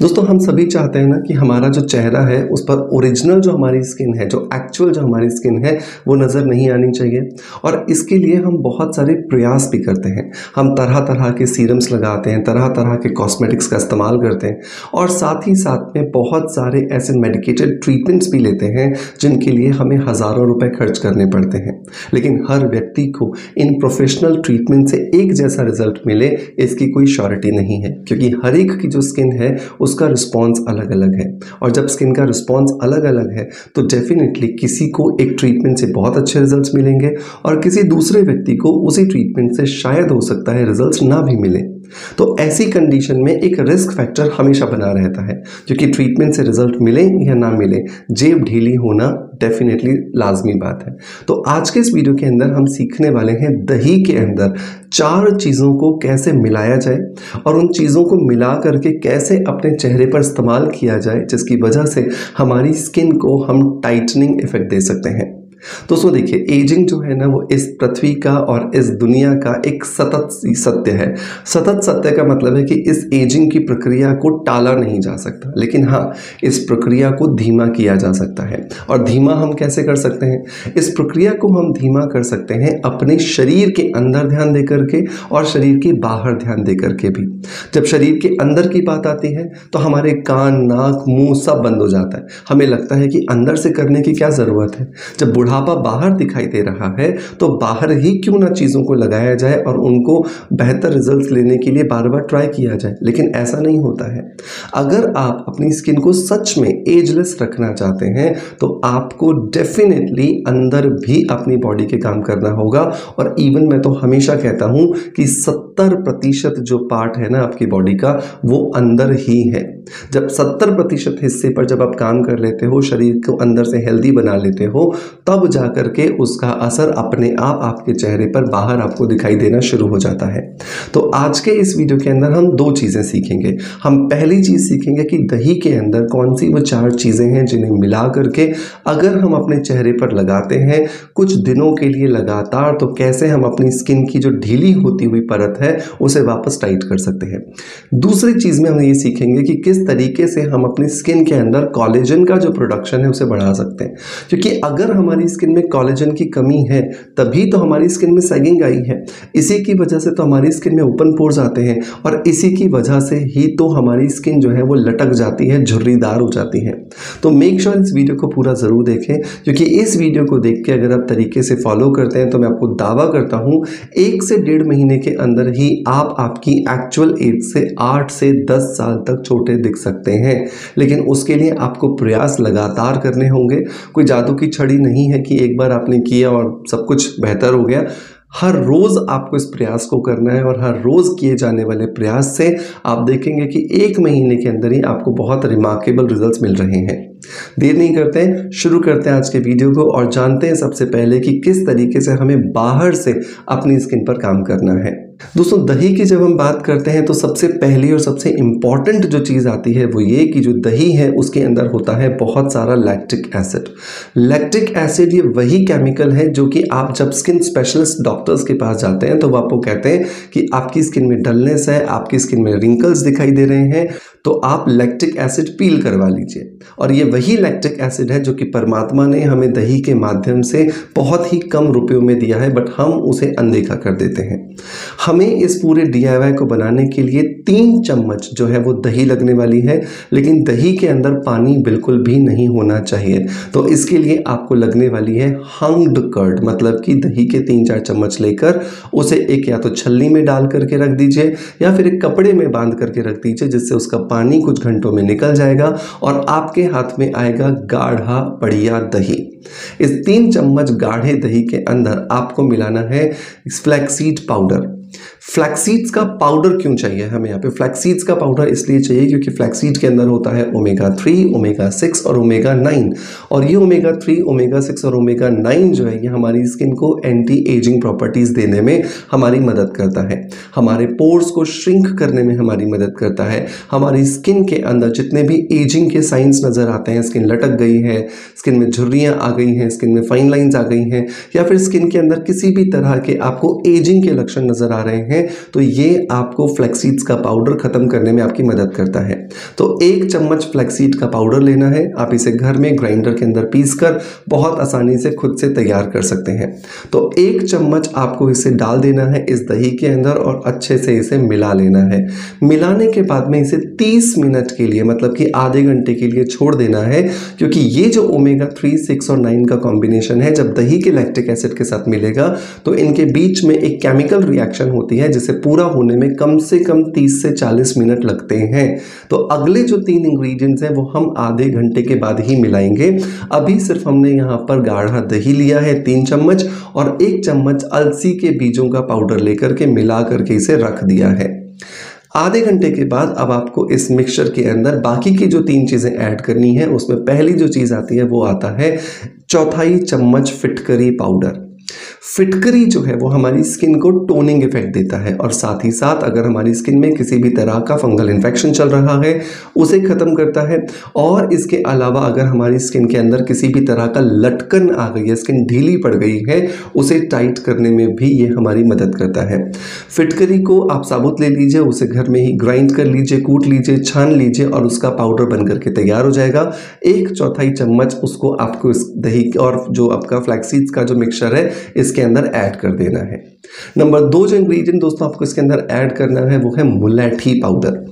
दोस्तों, हम सभी चाहते हैं ना कि हमारा जो चेहरा है, उस पर ओरिजिनल जो हमारी स्किन है, जो एक्चुअल जो हमारी स्किन है, वो नज़र नहीं आनी चाहिए। और इसके लिए हम बहुत सारे प्रयास भी करते हैं। हम तरह तरह के सीरम्स लगाते हैं तरह तरह के कॉस्मेटिक्स का इस्तेमाल करते हैं और साथ ही साथ में बहुत सारे ऐसे मेडिकेटेड ट्रीटमेंट्स भी लेते हैं, जिनके लिए हमें हज़ारों रुपये खर्च करने पड़ते हैं। लेकिन हर व्यक्ति को इन प्रोफेशनल ट्रीटमेंट से एक जैसा रिज़ल्ट मिले, इसकी कोई श्योरिटी नहीं है। क्योंकि हर एक की जो स्किन है उसका रिस्पॉन्स अलग अलग है। और जब स्किन का रिस्पॉन्स अलग अलग है तो डेफिनेटली किसी को एक ट्रीटमेंट से बहुत अच्छे रिज़ल्ट मिलेंगे और किसी दूसरे व्यक्ति को उसी ट्रीटमेंट से शायद हो सकता है रिज़ल्ट ना भी मिले। तो ऐसी कंडीशन में एक रिस्क फैक्टर हमेशा बना रहता है क्योंकि ट्रीटमेंट से रिज़ल्ट मिले या ना मिले, जेब ढीली होना डेफिनेटली लाजमी बात है। तो आज के इस वीडियो के अंदर हम सीखने वाले हैं दही के अंदर, चार चीज़ों को कैसे मिलाया जाए और उन चीज़ों को मिला करके कैसे अपने चेहरे पर इस्तेमाल किया जाए, जिसकी वजह से हमारी स्किन को हम टाइटनिंग इफ़ेक्ट दे सकते हैं। दोस्तों देखिए एजिंग जो है ना, वो इस पृथ्वी का और इस दुनिया का एक सतत सत्य है। सतत सत्य का मतलब है कि इस एजिंग की प्रक्रिया को टाला नहीं जा सकता। लेकिन हाँ इस प्रक्रिया को धीमा किया जा सकता है। और धीमा हम कैसे कर सकते हैं? इस प्रक्रिया को हम धीमा कर सकते हैं अपने शरीर के अंदर ध्यान दे करके और शरीर के बाहर ध्यान दे करके भी। जब शरीर के अंदर की बात आती है तो हमारे कान, नाक, मुँह सब बंद हो जाता है। हमें लगता है कि अंदर से करने की क्या ज़रूरत है? जब बुढ़ा बुढ़ापा बाहर दिखाई दे रहा है तो बाहर ही क्यों ना चीज़ों को लगाया जाए और उनको बेहतर रिजल्ट्स लेने के लिए बार बार ट्राई किया जाए? लेकिन ऐसा नहीं होता है। अगर आप अपनी स्किन को सच में एजलेस रखना चाहते हैं तो आपको डेफिनेटली अंदर भी अपनी बॉडी के काम करना होगा। और इवन मैं तो हमेशा कहता हूँ कि सत्तर प्रतिशत जो पार्ट है ना आपकी बॉडी का, वो अंदर ही है। जब सत्तर प्रतिशत हिस्से पर जब आप काम कर लेते हो, शरीर को अंदर से हेल्दी बना लेते हो, तब जा कर के उसका असर अपने आप आपके चेहरे पर बाहर आपको दिखाई देना शुरू हो जाता है। तो आज के इस वीडियो के अंदर हम दो चीज़ें सीखेंगे। हम पहली चीज़ सीखेंगे कि दही के अंदर कौन सी वो चार चीज़ें हैं जिन्हें मिला करके अगर हम अपने चेहरे पर लगाते हैं, कुछ दिनों के लिए लगातार तो कैसे हम अपनी स्किन की जो ढीली होती हुई परत है, उसे वापस टाइट कर सकते हैं। दूसरी चीज़ में हम ये सीखेंगे कि किस तरीके से हम अपनी स्किन के अंदर कॉलेजन का जो प्रोडक्शन है, उसे बढ़ा सकते हैं। क्योंकि अगर हमारी स्किन में कॉलेजन की कमी है, तभी तो हमारी स्किन में सैगिंग आई है। इसी की वजह से तो हमारी स्किन में ओपन पोर्स आते हैं और इसी की वजह से ही तो हमारी स्किन जो है वो लटक जाती है, झुर्रीदार हो जाती है। तो मेक श्योर इस वीडियो को पूरा ज़रूर देखें, क्योंकि इस वीडियो को देख के अगर आप तरीके से फॉलो करते हैं तो मैं आपको दावा करता हूँ, एक से डेढ़ महीने के अंदर ही आप आपकी एक्चुअल एज से आठ से दस साल तक छोटे दिख सकते हैं। लेकिन उसके लिए आपको प्रयास लगातार करने होंगे, कोई जादू की छड़ी नहीं है। कि एक बार आपने किया और सब कुछ बेहतर हो गया। हर रोज़ आपको इस प्रयास को करना है और हर रोज़ किए जाने वाले प्रयास से आप देखेंगे कि एक महीने के अंदर ही आपको बहुत रिमार्केबल रिजल्ट्स मिल रहे हैं। देर नहीं करते हैं शुरू करते हैं आज के वीडियो को और जानते हैं सबसे पहले कि किस तरीके से हमें बाहर से अपनी स्किन पर काम करना है। दोस्तों, दही की जब हम बात करते हैं तो सबसे पहली और सबसे इंपॉर्टेंट जो चीज़ आती है, वो ये कि जो दही है, उसके अंदर होता है बहुत सारा लैक्टिक एसिड लैक्टिक एसिड ये वही केमिकल है जो कि आप जब स्किन स्पेशलिस्ट डॉक्टर्स के पास जाते हैं तो वो आपको कहते हैं कि आपकी स्किन में डलनेस है, आपकी स्किन में रिंकल्स दिखाई दे रहे हैं तो आप लैक्टिक एसिड पील करवा लीजिए। और ये वही लैक्टिक एसिड है जो कि परमात्मा ने हमें दही के माध्यम से बहुत ही कम रुपयों में दिया है बट हम उसे अनदेखा कर देते हैं। हमें इस पूरे डी को बनाने के लिए तीन चम्मच जो है वो दही लगने वाली है, लेकिन दही के अंदर पानी बिल्कुल भी नहीं होना चाहिए। तो इसके लिए आपको लगने वाली है हंग्ड कर्ड मतलब कि दही के तीन चार चम्मच लेकर उसे एक या तो छलनी में डाल करके रख दीजिए, या फिर एक कपड़े में बाँध करके रख दीजिए, जिससे उसका पानी कुछ घंटों में निकल जाएगा और आपके हाथ में आएगा गाढ़ा बढ़िया दही। इस तीन चम्मच गाढ़े दही के अंदर आपको मिलाना है फ्लैक्सीड पाउडर फ्लैक्सीड्स का पाउडर क्यों चाहिए हमें यहाँ पे? फ्लैक्सीड्स का पाउडर इसलिए चाहिए क्योंकि फ्लैक्सीड के अंदर होता है ओमेगा थ्री ओमेगा सिक्स और ओमेगा नाइन और ये ओमेगा थ्री ओमेगा सिक्स और ओमेगा नाइन जो है, ये हमारी स्किन को एंटी एजिंग प्रॉपर्टीज़ देने में हमारी मदद करता है। हमारे पोर्स को श्रिंक करने में हमारी मदद करता है। हमारी स्किन के अंदर जितने भी एजिंग के साइंस नज़र आते हैं स्किन लटक गई है स्किन में झुर्रियाँ आ गई हैं स्किन में फाइन लाइन्स आ गई हैं, या फिर स्किन के अंदर किसी भी तरह के आपको एजिंग के लक्षण नज़र आ रहे हैं तो ये आपको फ्लैक्सीड्स का पाउडर ख़त्म करने में आपकी मदद करता है। तो एक चम्मच फ्लैक्सीड का पाउडर लेना है, आप इसे घर में ग्राइंडर के अंदर पीस कर बहुत आसानी से खुद से तैयार कर सकते हैं। तो एक चम्मच आपको इसे डाल देना है इस दही के अंदर और अच्छे से इसे मिला लेना है। मिलाने के बाद में इसे 30 मिनट के लिए मतलब कि आधे घंटे के लिए छोड़ देना है, क्योंकि ये जो ओमेगा थ्री सिक्स और नाइन का कॉम्बिनेशन है, जब दही के लैक्टिक एसिड के साथ मिलेगा तो इनके बीच में एक केमिकल रिएक्शन होती है, जिसे पूरा होने में कम से कम 30 से 40 मिनट लगते हैं। तो अगले जो तीन इंग्रेडिएंट्स हैं, वो हम आधे घंटे के बाद ही मिलाएँगे। अभी सिर्फ़ हमने यहाँ पर गाढ़ा दही लिया है, तीन चम्मच, और एक चम्मच अलसी के बीजों का पाउडर लेकर के मिला करके इसे रख दिया है। आधे घंटे के बाद अब आपको इस मिक्सचर के अंदर बाकी की जो तीन चीज़ें ऐड करनी है, उसमें पहली जो चीज़ आती है, वो आता है चौथाई चम्मच फिटकरी पाउडर फिटकरी जो है वो हमारी स्किन को टोनिंग इफ़ेक्ट देता है और साथ ही साथ अगर हमारी स्किन में किसी भी तरह का फंगल इन्फेक्शन चल रहा है, उसे ख़त्म करता है और इसके अलावा अगर हमारी स्किन के अंदर किसी भी तरह का लटकन आ गई है स्किन ढीली पड़ गई है, उसे टाइट करने में भी ये हमारी मदद करता है। फिटकरी को आप साबुत ले लीजिए, उसे घर में ही ग्राइंड कर लीजिए, कूट लीजिए, छान लीजिए और उसका पाउडर बन करके तैयार हो जाएगा। एक चौथाई चम्मच उसको आपको इस दही और जो आपका फ्लैक्सीड्स का जो मिक्सचर है इसके अंदर ऐड कर देना है। नंबर दो जो इंग्रेडिएंट दोस्तों आपको इसके अंदर ऐड करना है, वो है मुलेठी पाउडर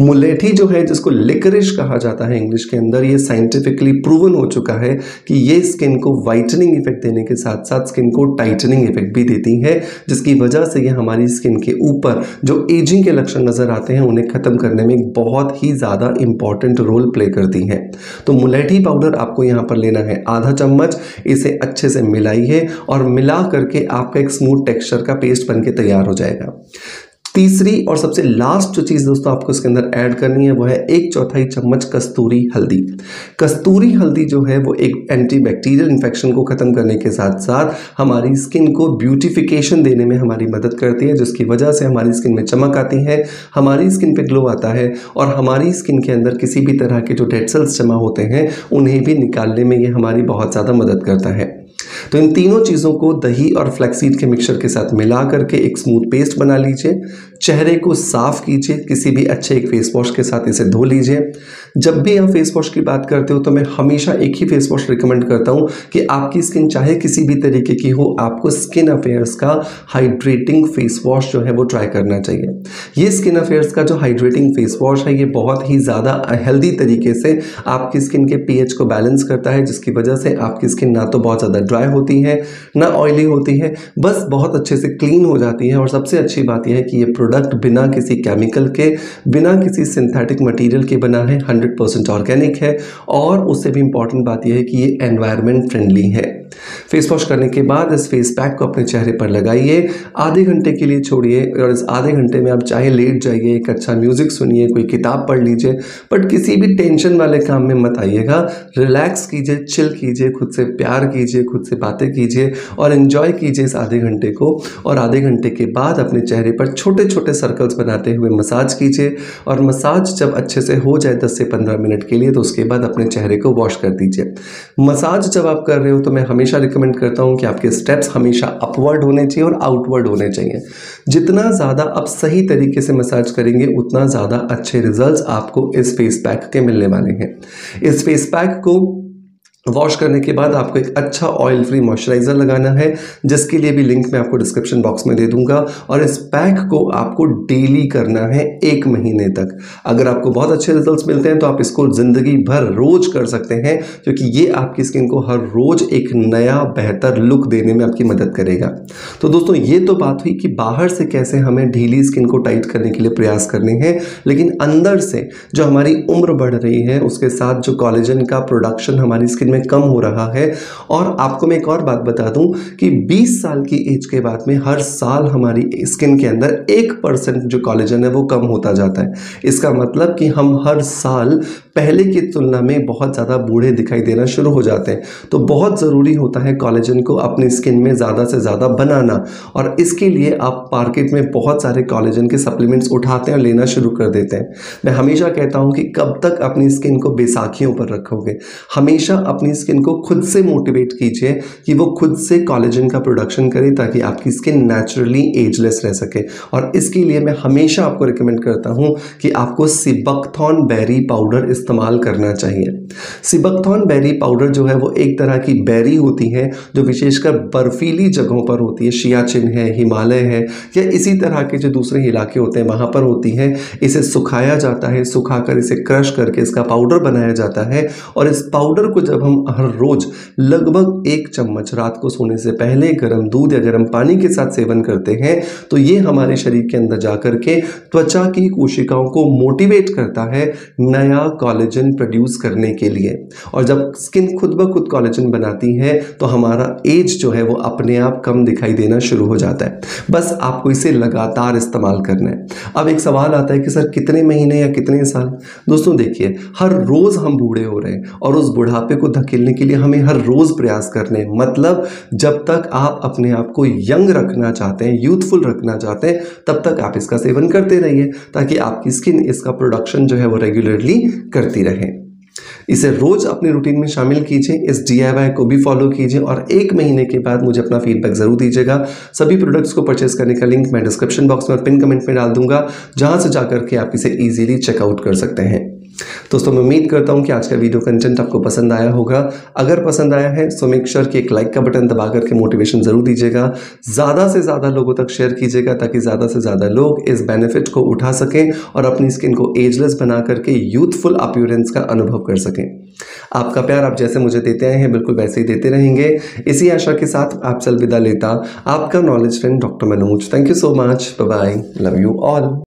मुलेठी जो है, जिसको लिकरिश कहा जाता है इंग्लिश के अंदर, ये साइंटिफिकली प्रूवन हो चुका है कि ये स्किन को वाइटनिंग इफ़ेक्ट देने के साथ साथ स्किन को टाइटनिंग इफ़ेक्ट भी देती है, जिसकी वजह से ये हमारी स्किन के ऊपर जो एजिंग के लक्षण नज़र आते हैं, उन्हें खत्म करने में बहुत ही ज़्यादा इंपॉर्टेंट रोल प्ले करती है। तो मुलेठी पाउडर आपको यहाँ पर लेना है आधा चम्मच, इसे अच्छे से मिलाइए और मिला करके आपका एक स्मूथ टेक्सचर का पेस्ट बन के तैयार हो जाएगा। तीसरी और सबसे लास्ट जो चीज़ दोस्तों आपको इसके अंदर ऐड करनी है, वो है एक चौथाई चम्मच कस्तूरी हल्दी। कस्तूरी हल्दी जो है, वो एक एंटीबैक्टीरियल इन्फेक्शन को ख़त्म करने के साथ साथ हमारी स्किन को ब्यूटिफिकेशन देने में हमारी मदद करती है, जिसकी वजह से हमारी स्किन में चमक आती है, हमारी स्किन पर ग्लो आता है और हमारी स्किन के अंदर किसी भी तरह के जो डेड सेल्स जमा होते हैं, उन्हें भी निकालने में ये हमारी बहुत ज़्यादा मदद करता है। तो इन तीनों चीज़ों को दही और फ्लैक्सीड के मिक्सचर के साथ मिला करके एक स्मूथ पेस्ट बना लीजिए। चेहरे को साफ़ कीजिए, किसी भी अच्छे एक फेस वॉश के साथ इसे धो लीजिए। जब भी हम फेस वॉश की बात करते हो तो मैं हमेशा एक ही फेस वॉश रिकमेंड करता हूँ कि आपकी स्किन चाहे किसी भी तरीके की हो, आपको स्किन अफेयर्स का हाइड्रेटिंग फेस वॉश जो है वो ट्राई करना चाहिए। ये स्किन अफेयर्स का जो हाइड्रेटिंग फेस वॉश है, ये बहुत ही ज़्यादा हेल्दी तरीके से आपकी स्किन के पीएच को बैलेंस करता है, जिसकी वजह से आपकी स्किन ना तो बहुत ज़्यादा ड्राई होती है, ना ऑयली होती है, बस बहुत अच्छे से क्लीन हो जाती है और सबसे अच्छी बात यह है कि ये प्रोडक्ट बिना किसी केमिकल के, बिना किसी सिंथेटिक मटेरियल के बना है हंड्रेड परसेंट ऑर्गेनिक है और उससे भी इंपॉर्टेंट बात यह है कि ये एनवायरनमेंट फ्रेंडली है। फेस वॉश करने के बाद इस फेस पैक को अपने चेहरे पर लगाइए, आधे घंटे के लिए छोड़िए और इस आधे घंटे में आप चाहे लेट जाइए, एक अच्छा म्यूज़िक सुनिए, कोई किताब पढ़ लीजिए बट किसी भी टेंशन वाले काम में मत आइएगा रिलैक्स कीजिए चिल कीजिए, खुद से प्यार कीजिए, खुद से बातें कीजिए और इन्जॉय कीजिए इस आधे घंटे को और आधे घंटे के बाद अपने चेहरे पर छोटे छोटे सर्कल्स बनाते हुए मसाज कीजिए और मसाज जब अच्छे से हो जाए दस से पंद्रह मिनट के लिए तो उसके बाद अपने चेहरे को वॉश कर दीजिए। मसाज जब आप कर रहे हो तो मैं हमेशा रिकमेंड करता हूँ कि आपके स्टेप्स हमेशा अपवर्ड होने चाहिए और आउटवर्ड होने चाहिए। जितना ज़्यादा आप सही तरीके से मसाज करेंगे, उतना ज़्यादा अच्छे रिजल्ट्स आपको इस फेस पैक के मिलने वाले हैं। इस फेस पैक को वॉश करने के बाद आपको एक अच्छा ऑयल फ्री मॉइस्चराइज़र लगाना है, जिसके लिए भी लिंक मैं आपको डिस्क्रिप्शन बॉक्स में दे दूँगा। और इस पैक को आपको डेली करना है एक महीने तक। अगर आपको बहुत अच्छे रिजल्ट्स मिलते हैं तो आप इसको ज़िंदगी भर रोज कर सकते हैं, क्योंकि ये आपकी स्किन को हर रोज़ एक नया, बेहतर लुक देने में आपकी मदद करेगा। तो दोस्तों, ये तो बात हुई कि बाहर से कैसे हमें ढीली स्किन को टाइट करने के लिए प्रयास करने हैं, लेकिन अंदर से जो हमारी उम्र बढ़ रही है, उसके साथ जो कॉलेजन का प्रोडक्शन हमारी स्किन में कम हो रहा है। और आपको मैं एक और बात बता दूँ कि 20 साल की एज के बाद में हर साल हमारी स्किन के अंदर एक परसेंट जो कॉलेजन है वो कम होता जाता है। इसका मतलब कि हम हर साल पहले की तुलना में बहुत ज़्यादा बूढ़े दिखाई देना शुरू हो जाते हैं। तो बहुत ज़रूरी होता है कॉलेजन को अपनी स्किन में ज़्यादा से ज़्यादा बनाना। और इसके लिए आप मार्केट में बहुत सारे कॉलेजन के सप्लीमेंट्स उठाते हैं और लेना शुरू कर देते हैं। मैं हमेशा कहता हूँ कि कब तक अपनी स्किन को बेसाखियों पर रखोगे। हमेशा अपनी स्किन को खुद से मोटिवेट कीजिए कि वो खुद से कॉलेजन का प्रोडक्शन करे ताकि आपकी स्किन नेचुरली एजलेस रह सके। और इसके लिए मैं हमेशा आपको रिकमेंड करता हूँ कि आपको सिबकथॉन बेरी पाउडर इस्तेमाल करना चाहिए। सिबकथॉन बेरी पाउडर जो है वो एक तरह की बेरी होती है, जो विशेषकर बर्फीली जगहों पर होती है। शियाचिन है, हिमालय है, या इसी तरह के जो दूसरे इलाके होते हैं, वहाँ पर होती है। इसे सुखाया जाता है, सुखाकर इसे क्रश करके इसका पाउडर बनाया जाता है। और इस पाउडर को जब हम हर रोज़ लगभग एक चम्मच रात को सोने से पहले गर्म दूध या गर्म पानी के साथ सेवन करते हैं तो ये हमारे शरीर के अंदर जा कर के त्वचा की कोशिकाओं को मोटिवेट करता है नया कॉलेजन प्रोड्यूस करने के लिए। और जब स्किन खुद ब खुद कॉलेजन बनाती है तो हमारा एज जो है वो अपने आप कम दिखाई देना शुरू हो जाता है। बस आपको इसे लगातार इस्तेमाल करना है। अब एक सवाल आता है कि सर कितने महीने या कितने साल? दोस्तों देखिए, हर रोज़ हम बूढ़े हो रहे हैं और उस बुढ़ापे को धकेलने के लिए हमें हर रोज़ प्रयास करने मतलब जब तक आप अपने आप को यंग रखना चाहते हैं, यूथफुल रखना चाहते हैं, तब तक आप इसका सेवन करते रहिए, ताकि आपकी स्किन इसका प्रोडक्शन जो है वो रेगुलरली करती रहे। इसे रोज़ अपने रूटीन में शामिल कीजिए, इस डी को भी फॉलो कीजिए, और एक महीने के बाद मुझे अपना फीडबैक ज़रूर दीजिएगा। सभी प्रोडक्ट्स को परचेस करने का लिंक मैं डिस्क्रिप्शन बॉक्स में और पिन कमेंट में डाल दूँगा, जहाँ से जाकर के आप इसे ईजिली चेकआउट कर सकते हैं। दोस्तों, मैं उम्मीद करता हूँ कि आज का वीडियो कंटेंट आपको पसंद आया होगा। अगर पसंद आया है सो मेक श्योर कि एक लाइक का बटन दबा करके मोटिवेशन ज़रूर दीजिएगा। ज़्यादा से ज़्यादा लोगों तक शेयर कीजिएगा, ताकि ज़्यादा से ज़्यादा लोग इस बेनिफिट को उठा सकें और अपनी स्किन को एजलेस बना करके यूथफुल अपीयरेंस का अनुभव कर सकें। आपका प्यार आप जैसे मुझे देते आए हैं, बिल्कुल वैसे ही देते रहेंगे। इसी आशा के साथ आपसे अलविदा लेता आपका knowledge friend doctor Manoj. Thank you so much bye love you all